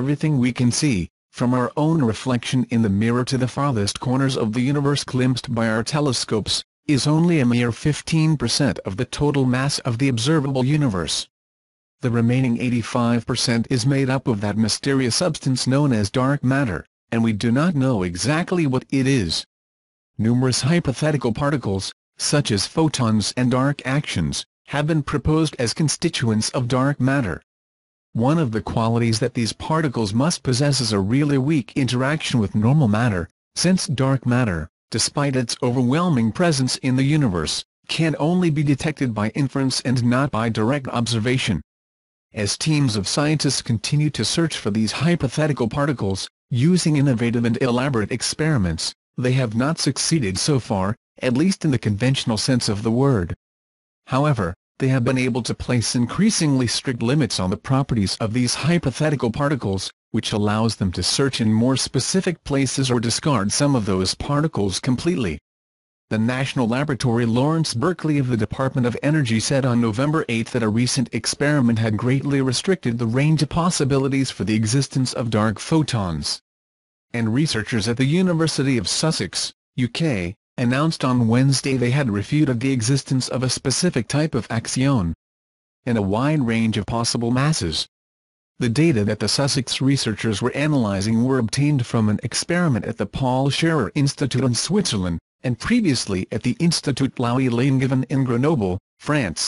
everything we can see, from our own reflection in the mirror to the farthest corners of the universe glimpsed by our telescopes, is only a mere 15% of the total mass of the observable universe. The remaining 85% is made up of that mysterious substance known as dark matter, and we do not know exactly what it is. Numerous hypothetical particles, such as photons and dark axions, have been proposed as constituents of dark matter. One of the qualities that these particles must possess is a really weak interaction with normal matter, since dark matter, despite its overwhelming presence in the universe, can only be detected by inference and not by direct observation. As teams of scientists continue to search for these hypothetical particles, using innovative and elaborate experiments, they have not succeeded so far, at least in the conventional sense of the word. However, they have been able to place increasingly strict limits on the properties of these hypothetical particles, which allows them to search in more specific places or discard some of those particles completely. The National Laboratory Lawrence Berkeley of the Department of Energy said on November 8 that a recent experiment had greatly restricted the range of possibilities for the existence of dark photons. And researchers at the University of Sussex, UK, announced on Wednesday they had refuted the existence of a specific type of axion in a wide range of possible masses. The data that the Sussex researchers were analyzing were obtained from an experiment at the Paul Scherrer Institute in Switzerland, and previously at the Institut Laue Langevin in Grenoble, France.